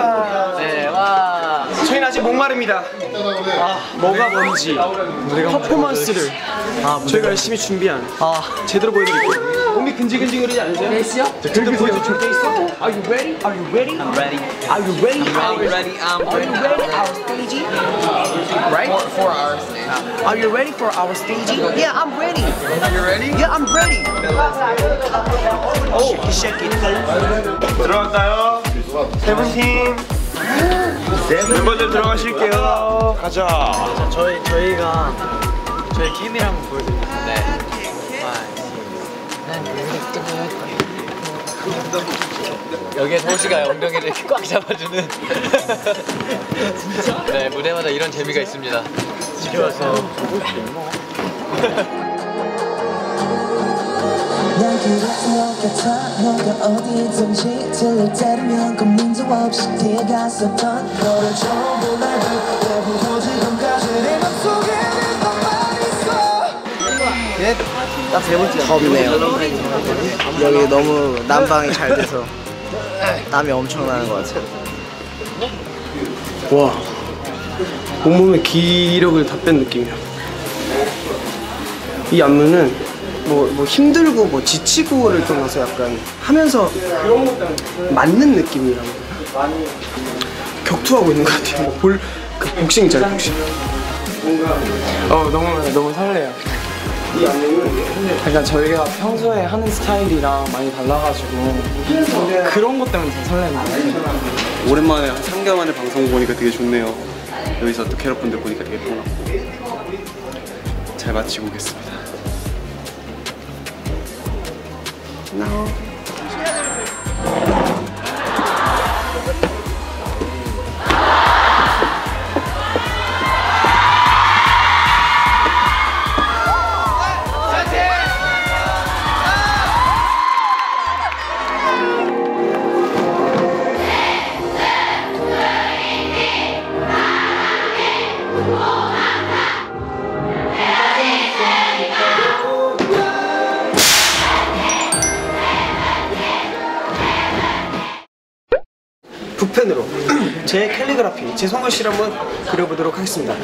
아빠. 네, 와. 저희는 아직 목마릅니다. 아, 뭐가 뭔지 퍼포먼스를 저희가 열심히 준비한 아. 제대로 보여드릴게요. 몸이 근질근질거리지 않으세요? 넷이요? 근데 보여줄 준비 있어? Are you ready? Are you ready? I'm ready. Are you ready? I'm ready. I'm Are you ready? Our staging? Right? For, for our stage. Are you ready for our staging? Yeah, I'm ready. Are you ready? Yeah, I'm ready. Oh, shake it, shake it. 들어갈까요? 세븐팀 멤버들 들어가실게요. 가자. 저희 저희가 저희 케미를 한번 보여드릴게요. 네. 여기에 도시가 엉덩이를 꽉 잡아주는. 네 무대마다 이런 재미가 있습니다. 지켜와서 난 그랬던 것 같아 너가 어디든지 들릴 때면 그 문제 없이 뛰어갔었던 너를 처음 본 날부터 때부터 지금까지 내 맘속에 너만 있어 덥네요. 여기 너무 난방이 잘 돼서 땀이 엄청 나는 것 같아요. 와, 온몸에 기력을 다 뺀 느낌이야. 이 안무는 뭐, 뭐 힘들고 뭐 지치고를 떠나서 약간 하면서 맞는 느낌이라고. 격투하고 있는 것 같아요. 뭐 볼, 그 복싱 있잖아요, 복싱. 어, 너무, 너무 설레요. 그러니까 저희가 평소에 하는 스타일이랑 많이 달라가지고 그런 것 때문에 더 설레는 것 같아요. 오랜만에 한 3개월 만에 방송 보니까 되게 좋네요 여기서 또 캐럿분들 보니까 되게 반갑고 잘 마치고 오겠습니다 No. 제 손글씨를 한번 그려보도록 하겠습니다.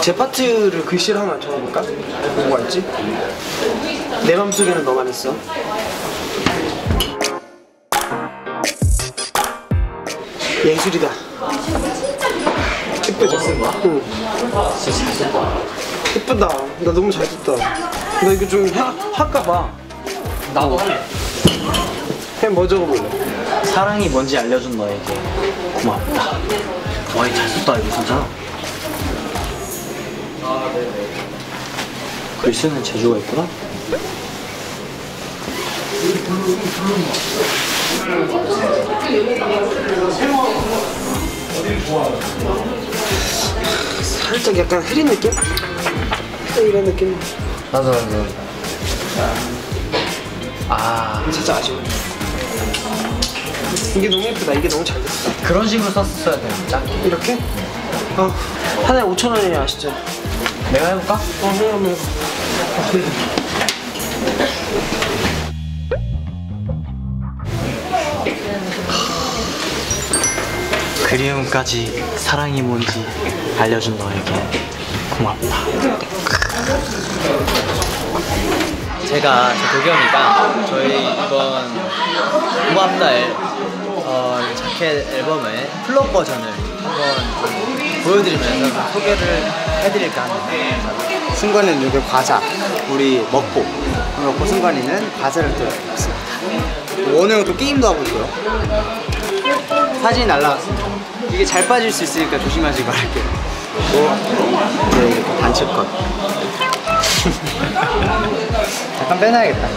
제 파트를 글씨를 하나 적어볼까? 뭐가 있지? 내 맘속에는 너만 있어. 예술이다. 예쁘죠? 응. 예쁘다. 나 너무 잘 됐다. 나 이거 좀 하, 할까 봐. 나도 할래 그냥 뭐 적어볼래? 사랑이 뭔지 알려준 너에게 고맙다 와이 잘 썼다 이거 진짜 글 쓰는 재주가 있구나 살짝 약간 흐린 느낌? 이런 느낌. 나도 나도 아 진짜 아쉬워. 이게 너무 예쁘다. 이게 너무 잘 됐어. 그런 식으로 썼었어야 되는 짝 이렇게? 어, 하나에 5천 원이에요, 아시죠? 내가 해볼까? 어, 해, 한번 해봐. 그리움까지 사랑이 뭔지 알려준 너에게 고맙다. 제가 저 도겸이가 저희 이번 고맙다 앨, 어, 자켓 앨범의 플롯 버전을 한번 좀 보여드리면서 좀 소개를 해드릴까 합니다. 승관이는 이게 과자, 우리 먹고, 그리고 승관이는 과자를 또 먹습니다. 원우 형또 게임도 하고 있고요. 사진이 날라갔습니다. 이게 잘 빠질 수 있으니까 조심하시고 할게요. 또 이제 이렇게 단체 컷. 약간 빼놔야겠다.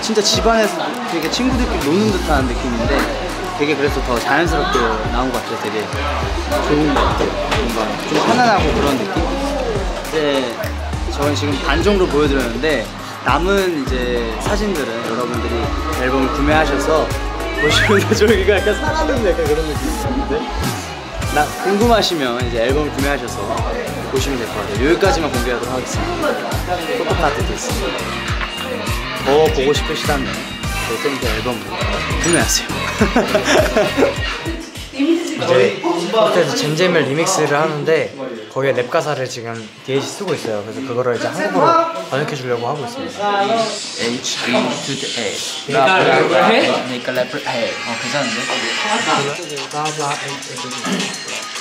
진짜 집안에서 되게 친구들끼리 노는 듯한 느낌인데 되게 그래서 더 자연스럽게 나온 것 같아요. 되게 좋은 것 같아요. 뭔가 좀 편안하고 그런 느낌? 이제 저는 지금 반 정도 보여드렸는데 남은 이제 사진들은 여러분들이 앨범을 구매하셔서 보시면 저기가 약간 살아있는 약간 그런 느낌이 있는데 나 궁금하시면 이제 앨범을 구매하셔서 보시면 될 것 같아요. 여기까지만 공개하도록 하겠습니다. 포토카드도 있습니다. 더 보고 싶으시다면 저희 밴드 앨범을 구매하세요. 이제 호텔에서 잼잼을 리믹스를 하는데 거기에 랩 가사를 지금 디에잇이 쓰고 있어요. 그래서 그거를 이제 한국어로 번역해 주려고 하고 있습니다. H E to the A. 내가 랩을 해? 내가 랩을 해. 어 괜찮은데?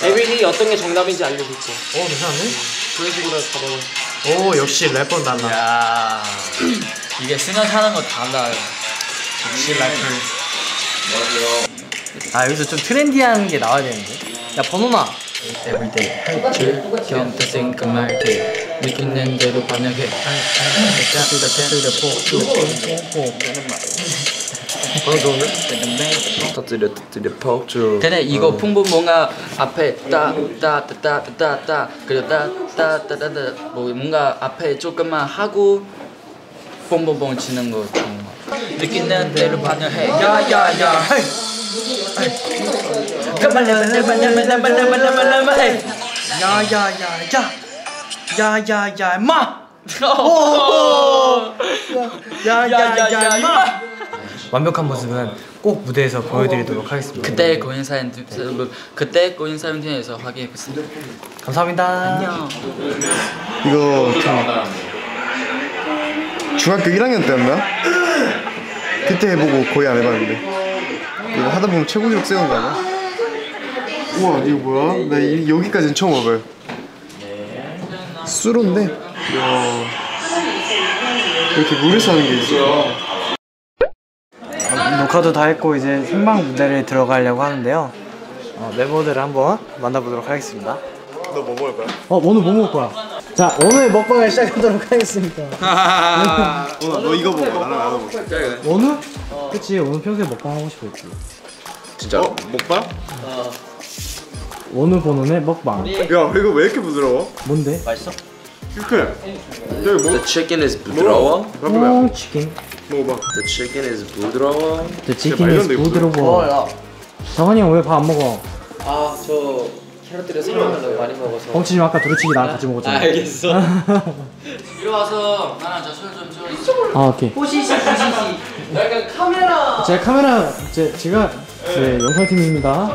에밀리 어떤 게 정답인지 알려줄게. 오 괜찮네. 그런 식으로 가보면. 오 역시 래퍼는 달라. 야 이게 승현 사는 거 달라요. 아 여기서 좀 트렌디한 게 나와야 되는데. 야 번호나. Everyday 할줄 경태 생각할 때 느끼는 대로 반영해. 터뜨려 터뜨려 폭주 근데 이거 풍부 뭔가 앞에 따따따따따 그리고 따따따따따 뭐 뭔가 앞에 조금만 하고 뽕뽕뽕 치는 거 좋은 거 느끼는 대로 반영해 야야야 야야야야. 야야야 마. 야야야 마. 완벽한 모습은 꼭 무대에서 보여드리도록 하겠습니다. 그때 고인 사연 그때 고인 사연에서 확인해보세요 감사합니다. 안녕 이거 중학교 1학년 때였나? 그때 해보고 거의 안 해봤는데 이거 하다 보면 최고 기록 세우는 거 아니야? 우와 이거 뭐야? 나 이, 여기까지는 처음 와봐요 수로인데 이야 이렇게 물에서 하는 게 있어 녹화도 다 했고 이제 생방 무대를 들어가려고 하는데요. 어, 멤버들을 한번 만나보도록 하겠습니다. 너 뭐 먹을 거야? 어 오늘 뭐 먹을 거야? 자 오늘 먹방을 시작하도록 하겠습니다. 어, 너 이거 먹어 나랑 나도 먹자 오늘? 그치 오늘 평소에 먹방 하고 싶었지. 진짜? 어? 먹방? 오늘 번호네 먹방. 야 이거 왜 이렇게 부드러워? 뭔데? 큐크 여기 The 뭐 chicken is 부드러워 오 치킨. 먹어봐 The chicken is 부드러워 말도 안 is 돼, 이거. 부드러워. 정한이 형 왜 밥 안 먹어? 아저 캐럿들이 설명을 많이 먹어서 뻥치지 마 아까 두루치기 나랑 같이 먹었잖아. 알겠어 이리 와서 나랑 저술좀 줘. 아 오케이. 약간 카메라 제 카메라 제 제가 네 영상팀입니다.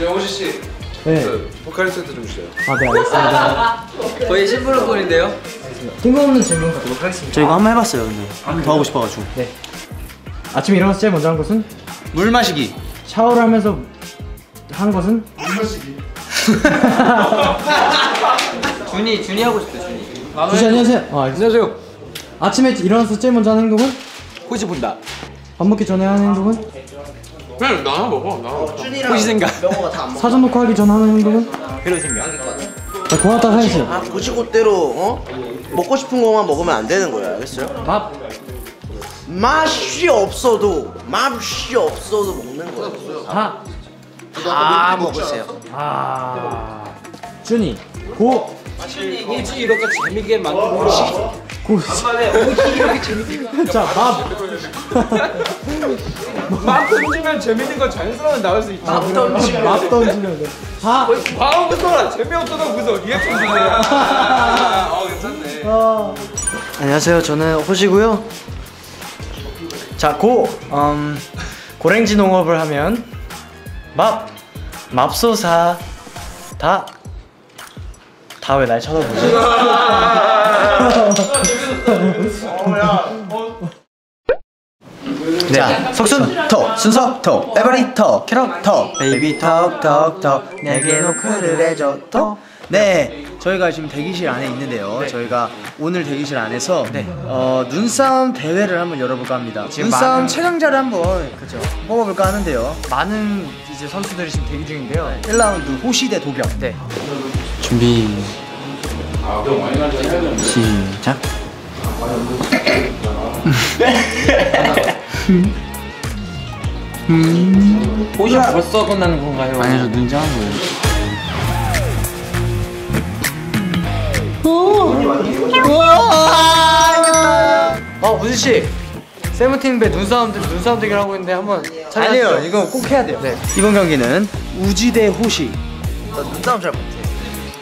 영호시 씨 네. 포카리스트 좀 주세요 아네 알겠습니다. 거의 심플로폰인데요? 뜬금없는 질문 갖도록 하겠습니다. 저 이거 한 번 해봤어요 근데 더 하고 싶어가지고 네. 아침에 일어나서 제일 먼저 한 것은 물 마시기 샤워를 하면서 하는 것은 준이 준이 하고 싶대 준이 주시 안녕하세요. 아, 안녕하세요. 아침에 일어나서 제일 먼저 하는 행동은 호시 본다 밥 먹기 전에 하는 행동은 그냥 나나 먹어 나 호시 생각 사전 녹화하기 전 하는 행동은 그런 생각 자, 고맙다 사연 씨. 아 고지고대로 어? 먹고 싶은 것만 먹으면 안 되는 거야 알겠어요? 밥. 맛이 없어도 맛이 없어도 먹는 거야 다. 다 먹으세요 아. 준이. 고. 호시 이렇게 재밌게 만들고 고. 자, 밥. 막 던지면 재밌는 거 자연스러운 나올 수 있지. 밥 던지면. 밥 던지면 돼. 밥. 바로부터 재미없어도 무슨 리액션 주세요. 어 괜찮네. 어. 안녕하세요. 저는 호시고요. 자, 고 음, 고랭지 농업을 하면 맙 맙소사 다 다 왜 날 쳐다보지? 자, 석순 톡 순서 톡 에버리 톡 캐럿 톡 베이비 톡 톡 톡 내게 노크를 해줘 톡 네, 저희가 지금 대기실 안에 있는데요. 저희가 오늘 대기실 안에서 어, 눈싸움 대회를 한번 열어볼까 합니다. 눈싸움 최강자를 한번 그죠. 뽑아볼까 하는데요. 많은 이제 선수들이 지금 대기 중인데요. 1라운드 호시 대 도겸. 네. 준비. 시작. 호시 벌써 끝나는 건가요? 아니요, 저 눈짱한 거예요. 어, 우진 씨. 세븐틴배 눈싸움 눈싸움 대결 하고 있는데 한번 찾아. 아니요 이거 꼭 해야 돼요. 네. 이번 경기는 우지 대 호시. 나 눈싸움 잘 못해.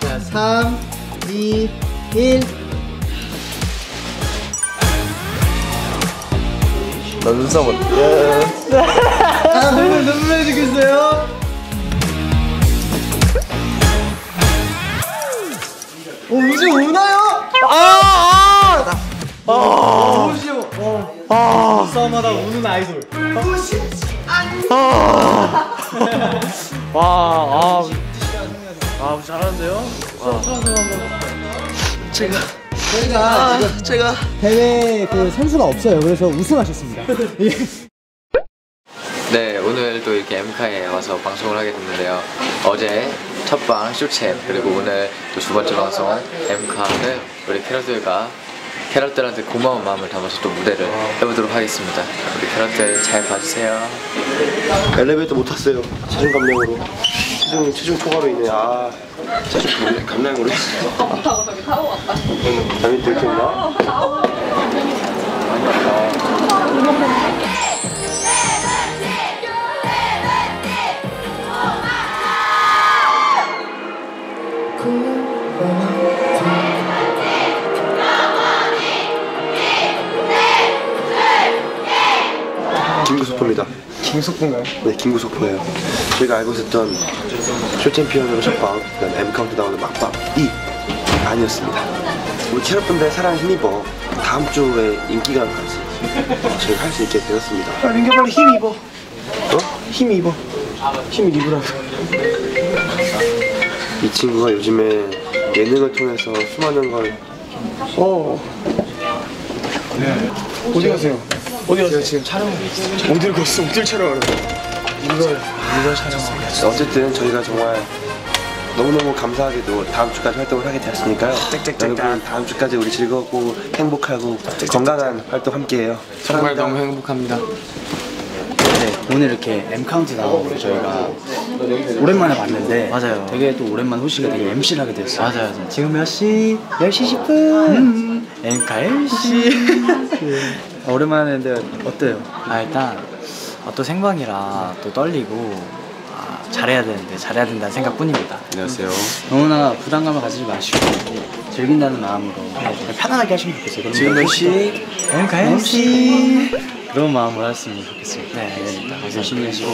자 3, 2, 1. 나 눈싸움 못해. 아 눈물 눈물 해주겠어요? 오 우지 우나요? 아! 아! 아! 아! 싸움하다 우는 아이돌. 아! 와, 아, 아, 잘하는데요? 제가, 저희가 지금 제가 대회 그 선수가 없어요. 그래서 우승하셨습니다. 네, 오늘 또 이렇게 엠카에 와서 방송을 하게 됐는데요. 어제 첫방 쇼챔 그리고 오늘 또 두 번째 방송 엠카는 우리 캐럿들과 캐럿들한테 고마운 마음을 담아서 또 무대를 해보도록 하겠습니다. 우리 캐럿들 잘 봐주세요. 엘리베이터 못 탔어요. 체중 감량으로. 체중 체중 초과로 인해 아 체중 감량, 감량으로. 저는 잠이 들켰나? 김구소포입니다. 김석군가요? 네, 김구소포예요. 저희가 알고 있었던 쇼챔피언으로 첫방, 그다음 M 카운트다운의 막방 이 아니었습니다. 우리 캐럿분들의 사랑에 힘입어 다음 주에 인기가요까지 저희가 할 수 있게 되었습니다. 아, 민규 빨리 힘 입어. 어? 힘 입어. 힘 입으라고. 이 친구가 요즘에 예능을 통해서 수많은 걸 어. 어디 가세요? 어디 가세요? 지금 촬영. 어디를 갔어? 어딜 촬영하는 거야? 이걸, 이걸 촬영하고 있어. 어쨌든 저희가 정말 너무너무 감사하게도 다음 주까지 활동을 하게 되었으니까요. 여러분 다음 주까지 우리 즐겁고 행복하고 건강한 활동 함께해요. 정말. 너무 행복합니다. 네, 오늘 이렇게 M 카운트다운 저희가 오랜만에 봤는데 맞아요. 되게 또 오랜만에 호시가 되게 MC를 하게 됐어요. 맞아요, 맞아요. 지금 몇 시? 10시 10분. MK 10시. 오랜만에 했는데 어때요? 아 일단 아, 또 생방이라 또 떨리고 아, 잘해야 되는데 잘해야 된다는 생각뿐입니다. 안녕하세요. 너무나 부담감을 가지지 마시고 즐긴다는 마음으로 그냥 편안하게 하시면 좋겠어요. 지금 몇 시? MK 10시. 그런 마음으로 했으면 좋겠습니다. 네, 알겠습니다. 열심히 하시고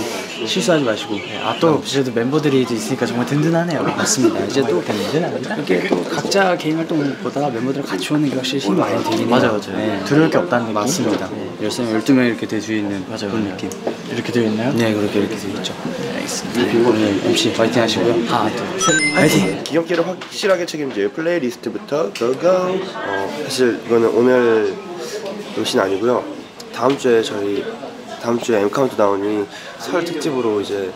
실수하지 마시고 아또 그래도 멤버들이 있으니까 정말 든든하네요. 맞습니다. 이제 또 이렇게 또 각자 개인 활동보다 멤버들과 같이 오는 게 확실히 힘이 많이 해요. 맞아요, 맞아요. 네. 두려울 게 없다는 느낌. 맞습니다. 열세 명, 열두 명 이렇게 대주 있는 맞아요, 그런. 느낌. 이렇게 되어 있나요? 네, 그렇게 이렇게 되어 있죠. 네, 알겠습니다. 오늘 MC 파이팅 하시고요. 하나, 둘, 셋. 파이팅! 기억기를 확실하게 책임져요. 플레이리스트부터 고고. 어, 사실 이거는 오늘 요신 아니고요. 다음 주에 저희 다음 주에 M 카운트다운이 설 특집으로 이제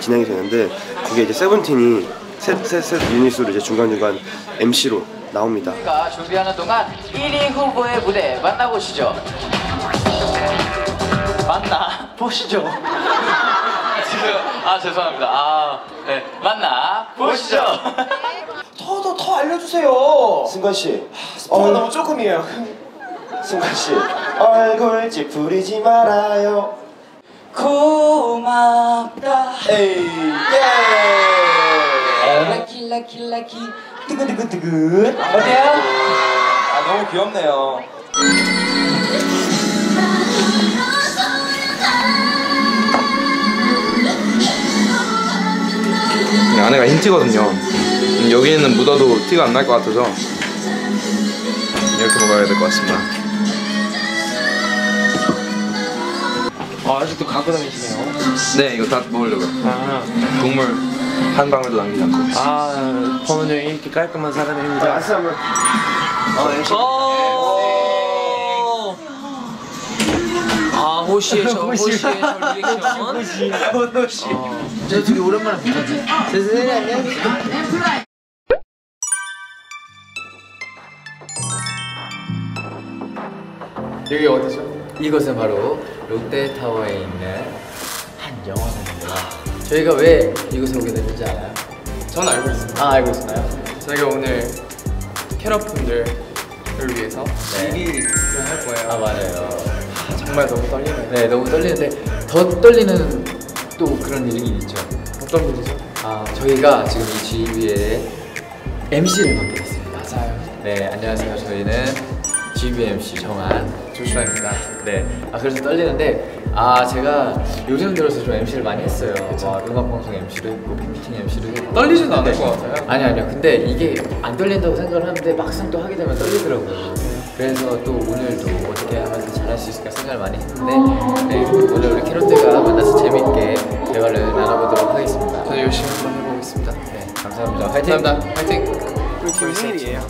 진행이 되는데 그게 이제 세븐틴이 셋셋셋 유닛으로 이제 중간 중간 MC로 나옵니다. 저희가 준비하는 동안 1위 후보의 무대 만나보시죠. 만나 보시죠. 지금 아 죄송합니다. 아 네, 만나 보시죠. 더, 더, 더 알려주세요. 승관 씨, 스포가 너무 조금이에요. 승관 씨, 얼굴 찌푸리지 말아요. 고맙다. 에이, 예! 라키 라키 라키. 뜨근뜨근뜨근. 어때요? 아, 너무 귀엽네요. 안에가 흰 티거든요. 음, 여기에는 묻어도 티가 안 날 것 같아서 이렇게 먹어야 될 것 같습니다. 아, 아직도 갖고 다니시네요. 네, 이거 다 먹으려고요. 아, 국물 한 방울도 남기지 않고. 아, 범은 형이 이렇게 깔끔한 사람입니다. 아 호시의 저 호시의 저 리액션. 호시. 저 되게 오랜만에 보셨지? 선생님 안녕하세요. 여기 어디죠? 이곳은 바로 롯데타워에 있는 한 영화관입니다. 저희가 왜 이곳에 오게 됐는지 알아요? 전 알고 있습니다. 아 알고 있나요? 저희가 오늘 캐럿분들을 위해서 네. 1위를 할 거예요. 아 맞아요. 아, 정말 너무 떨리네요. 네 너무 떨리는데 더 떨리는 또 그런 일이 있죠. 어떤 분이죠? 아 저희가 지금 이 GB의 MC를 맡게 됐습니다. 맞아요. 네 안녕하세요. 저희는 GB MC 정한 조슈아입니다. 네. 아 그래서 떨리는데 아 제가 요즘 들어서 좀 MC를 많이 했어요. 막 음악 방송 MC도 했고 팬미팅 MC도 했고. 떨리지는 않을 근데- 것 같아요. 아니 아니요. 근데 이게 안 떨린다고 생각을 하는데 막상 또 하게 되면 떨리더라고요. 그래서 또 오늘도 어떻게 하면서 잘할 수 있을까 생각을 많이 했는데 네, 오늘 우리 캐럿들과 만나서 재밌게 대화를 나눠보도록 하겠습니다. 저도 열심히 한번 해보겠습니다. 네, 감사합니다. 화이팅! 감사합니다. 화이팅! 우리 팀 생일이에요.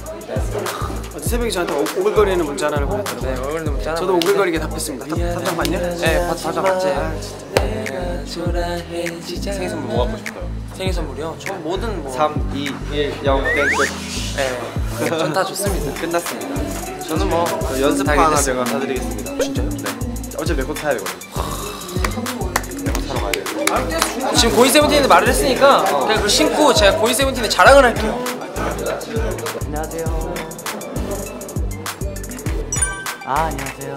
어제 새벽에 저한테 오- 오글거리는 문자 하나를. 네, 짠. 저도 오글거리게 답했습니다. 답, 답장 봤냐? 네, 답장 봤지. 아. 생일 선물 뭐 갖고 싶어요? 생일 선물이요? 저 뭐든 뭐. 3, 2, 1, 0, 땡 끝. 네. 전다 좋습니다. 끝났습니다. 저는 뭐 연습 다 하나. 제가 사드리겠습니다. 진짜요? 네. 어제 레코 타야 되거든요. 돼요. 지금 고인 세븐틴에 말을 했으니까 그냥 그걸 신고 제가 고인 세븐틴에 자랑을 할게요. 안녕하세요. 아 안녕하세요.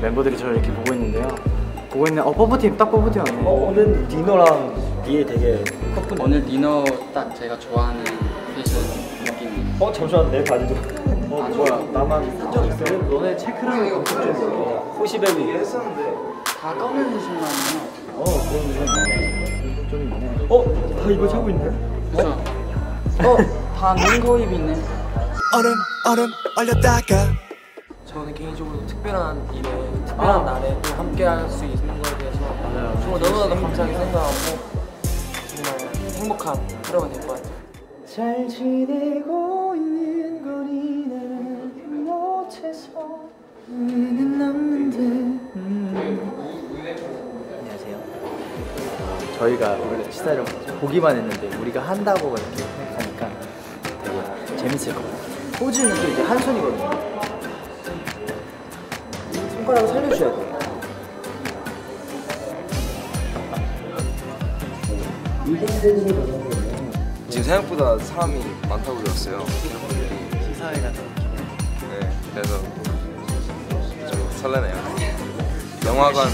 멤버들이 저를 이렇게 보고 있는데요. 보고 있는 어 버브팀 딱 버브팀 왔네. 어 오늘 디노랑 뒤에 되게 커플. 오늘 디너 딱 제가 좋아하는 패션 느낌이 어 잠시만 내 바지 좀. 어 뭐야 나만 산적 있어? 너네 체크를 좀 호시베비. 다 검은 신발이요 어 그런 좀 있네. 어 다 이거 차고 있네. 그죠? 어? 다 눈거 입 있네 얼음 얼음 얼렸다가 저는 개인적으로 특별한 일에 특별한 날에 또 함께 할 수 있는 거에 대해서 정말 너무나도 감사하게 생각하고 정말 행복한 하루가 될 것 같아요. 잘 지내고 있는 거니 나는 못해서 는 남는데. 안녕하세요. 저희가 원래 시사를 보기만 했는데 우리가 한다고 이렇게 생각하니까 되게 재밌을 것 같아요 포즈는 또 이제 한 손이거든요 손가락을 살려줘야 돼요 지금 생각보다 사람이 많다고 들었어요. 시사회 같은 네, 그래서 좀 설레네요. 영화관,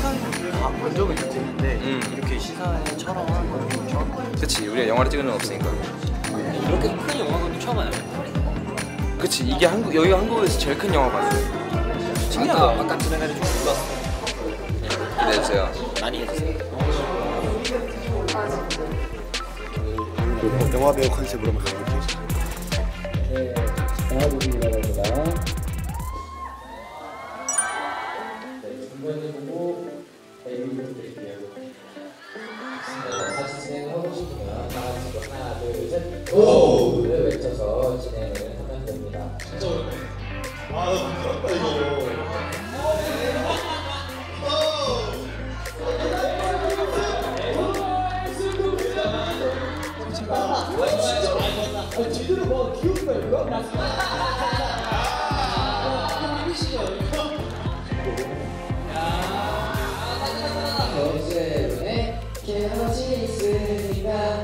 아본 적은 있는데 음. 이렇게 시사회처럼 하는 건좀 처음 그치 우리가 영화를 찍은 적 없으니까. 이렇게 큰 영화관도 처음 와요. 그치 이게 한국 여기가 한국에서 제일 큰 영화관이에요. 신기하다. 아까 지나가는 좀 놀랐어. 기대해 주세요. 많이 해주세요. 영화 배우 컨셉으로 한번 가볼게요. 저희 가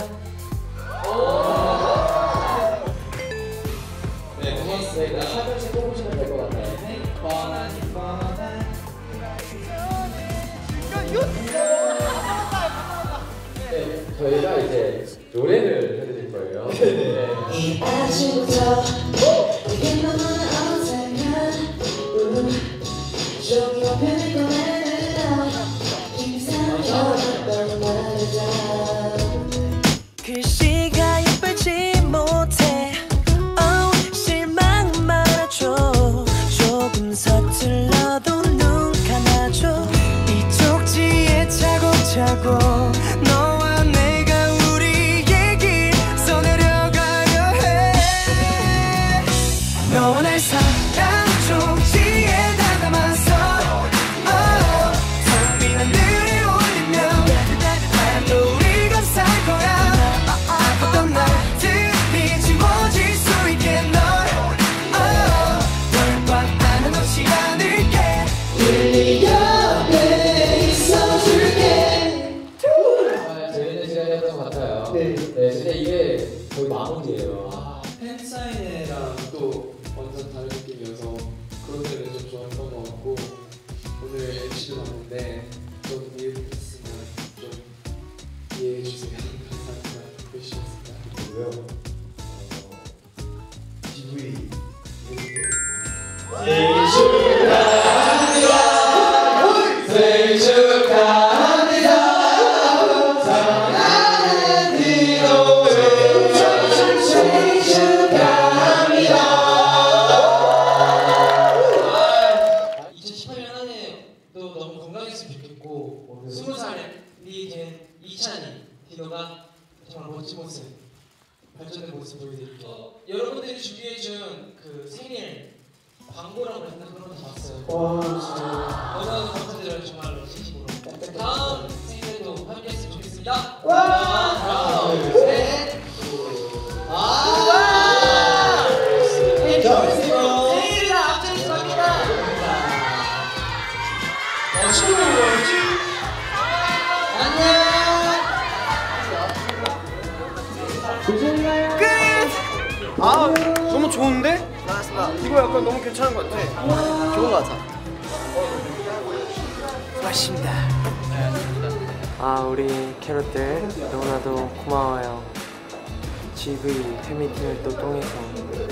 그 생일 광고라고 했나 그런 거 봤어요. 와 진짜 너무 감사드려요 정말로 진심으로. 다음 생일에도 함께했으면 좋겠습니다. 하나 이거 약간 너무 괜찮은 것 같아. 좋은 거 같아. 아 우리 캐럿들 너무나도 고마워요. GV 팬미팅을 또 통해서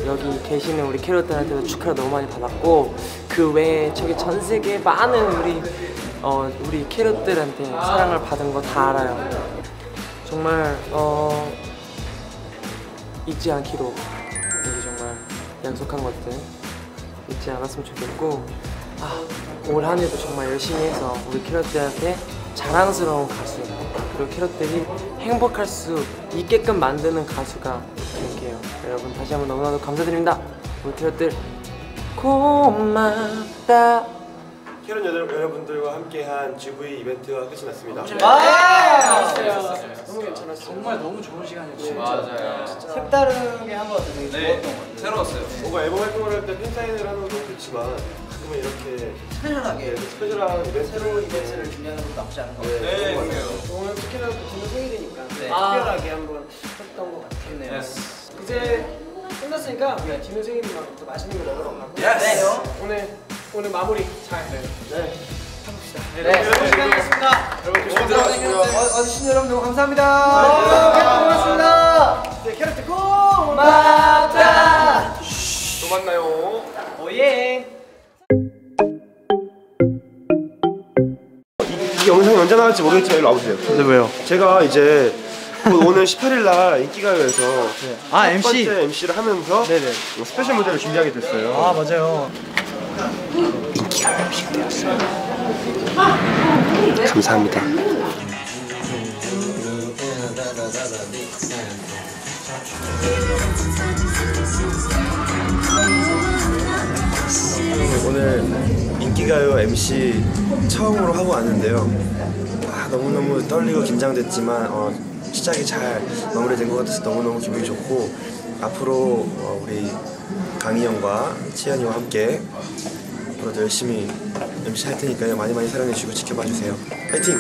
여기 계시는 우리 캐럿들한테도 축하를 너무 많이 받았고 그 외에 저기 전 세계 많은 우리 어 우리 캐럿들한테 사랑을 받은 거 다 알아요. 정말 어 잊지 않기로 우리 정말 약속한 것들 잊지 않았으면 좋겠고 아, 올 한 해도 정말 열심히 해서 우리 캐럿들한테 자랑스러운 가수 그리고 캐럿들이 행복할 수 있게끔 만드는 가수가 될게요. 여러분 다시 한번 너무나도 감사드립니다. 우리 캐럿들 고맙다 여러- 여러분들과 함께한 GV 이벤트가 끝이 났습니다. 너무 괜찮았어 정말 너무 좋은 시간이었어요. 맞아요. 색다르게 한 것 같아서 되게 좋았던 것 같아요. 새로웠어요. 뭔가 앨범 활동을 할 때 팬사인을 하는 것도 좋지만 가끔은 이렇게 스페셜하게 네, 스페셜한 이벤트 새로운 이벤트를 준비하는 것도 나쁘지 않은 것 같아요. 네, 오늘 특히나 그 디노 생일이니까 네. 특별하게 한번 했던 것 같아요 좋네요. 이제 끝났으니까 우리가 디노 생일이랑 또 맛있는 거 먹으러 가고 네. 오늘 오늘 마무리 잘 네. 네. 좋은 시간이었습니다. 여러분 조심들어가시고요 와주신 여러분들 감사합니다. 네, 고맙습니다. 네 캐럿들 고맙다 맞다. 또 만나요. Oh yeah. 이 영상이 언제 나갈지 모르겠지만 일로 와보세요. 근데 왜요? 제가 이제 곧 오늘 18일 날 인기가요에서 아첫 MC. 번째 MC를 하면서 네네. special 무대를 준비하게 됐어요. 아 맞아요. 감사합니다. 오늘 인기가요 MC 처음으로 하고 왔는데요. 아, 너무너무 떨리고 긴장됐지만 어, 시작이 잘 마무리된 것 같아서 너무너무 기분이 좋고 앞으로 어, 우리 강희 형과 치현이와 함께 앞으로도 열심히 MC 할 테니까요. 많이 많이 사랑해주시고 지켜봐 주세요. 파이팅!